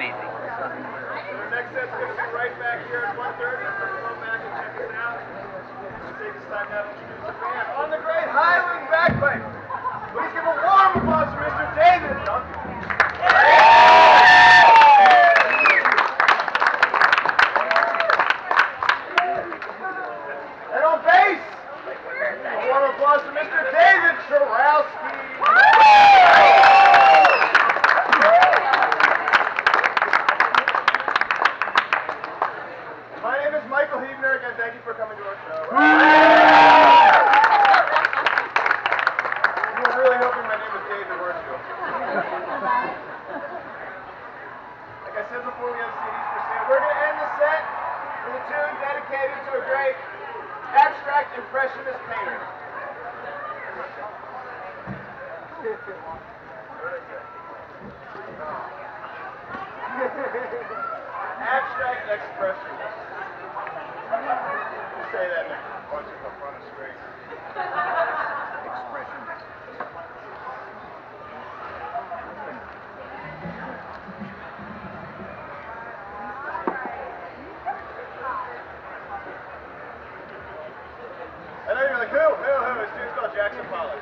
amazing. Our next set's going to be right back here at 1.30. So come back and check us out. Take this time now to introduce the band. On the great Highland bagpipe. Please give a warm applause for Mr. David Duncan. And on bass, a warm applause for Mr. David Sharowski. My name is Michael Hebner, and thank you for coming to our show. you were really hoping my name was David, weren't you? Before, we have CDs for sale. We're going to end the set with a tune dedicated to a great abstract impressionist painter. Abstract expressionist. Say that now. Watch it up on the screen. bola.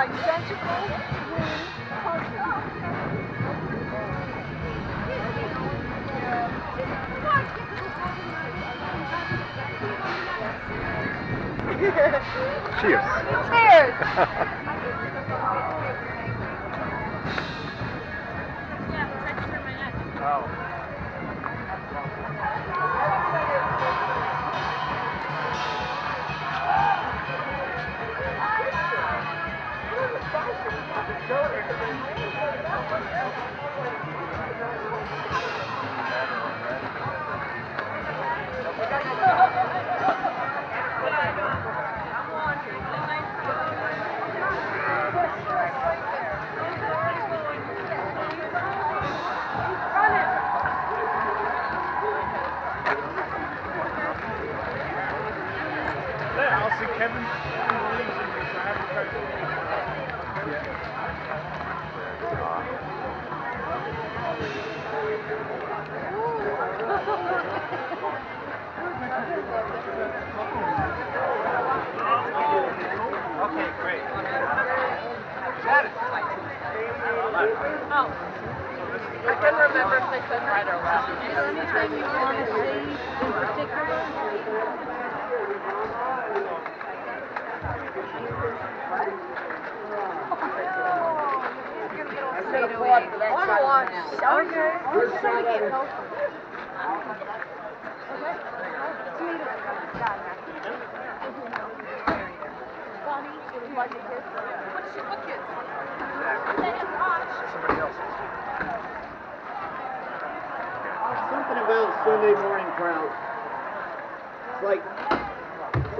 Identical twin Cheers. Cheers! Allison Kevin Williams and his advertising. Okay, great. Oh. I couldn't remember if they said right or left. Is there anything you want to see in particular? Sunday morning crowds. It's like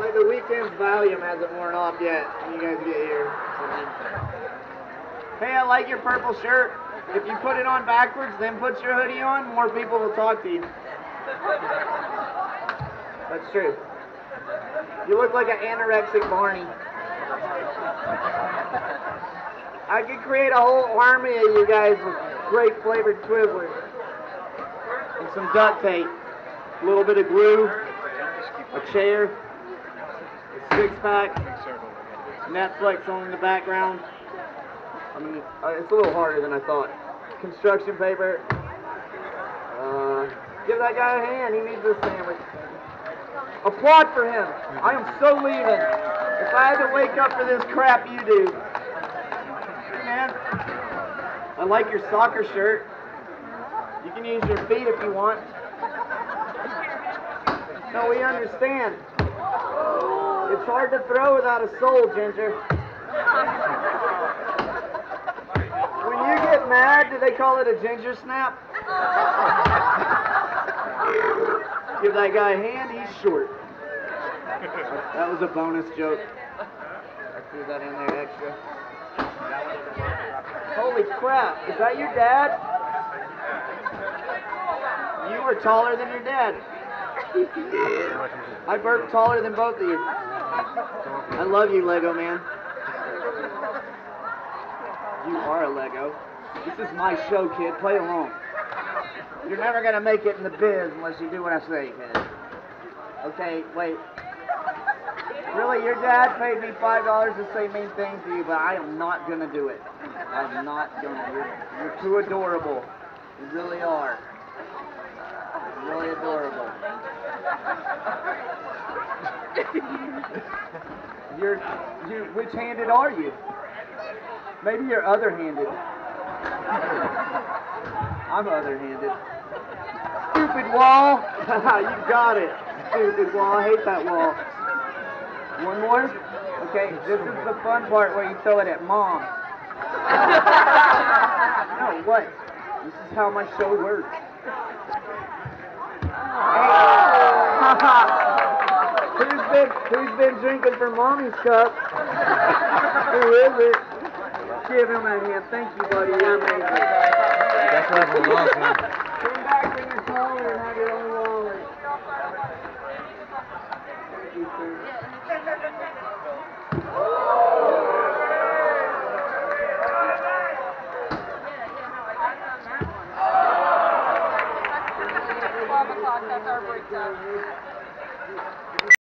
like the weekend's volume hasn't worn off yet when you guys get here. Hey, I like your purple shirt. If you put it on backwards, then put your hoodie on, more people will talk to you. That's true. You look like an anorexic Barney. I could create a whole army of you guys with great flavored Twizzlers. And some duct tape. A little bit of glue. A chair. Six pack. Netflix on in the background. I mean, uh, it's a little harder than I thought. Construction paper. Uh, give that guy a hand. He needs a sandwich. Applaud for him. I am so leaving. If I had to wake up for this crap you do. Hey, man. I like your soccer shirt. You can use your feet if you want. No, we understand. It's hard to throw without a soul, Ginger. When you get mad, do they call it a ginger snap? Give that guy a hand, he's short. That was a bonus joke. I threw that in there extra. Holy crap, is that your dad? You are taller than your dad. I burped taller than both of you. I love you, Lego man. You are a Lego. This is my show, kid. Play along. You're never gonna make it in the biz unless you do what I say, kid. Okay, wait. Really, your dad paid me five dollars to say mean things to you, but I am not gonna do it. I'm not gonna. You're, you're too adorable. You really are. You're really adorable. You're, you. Which handed are you? Maybe you're other-handed. I'm other-handed. Stupid wall. you got it. Stupid wall. I hate that wall. One more? Okay, this is the fun part where you throw it at mom. no, what? This is how my show works. who's been who's been drinking from mommy's cup? Who is it? Give him a hand. Thank you, buddy. You're amazing. That's what I belongs, man. Come back when you're taller and have your own wallet. Thank you, sir.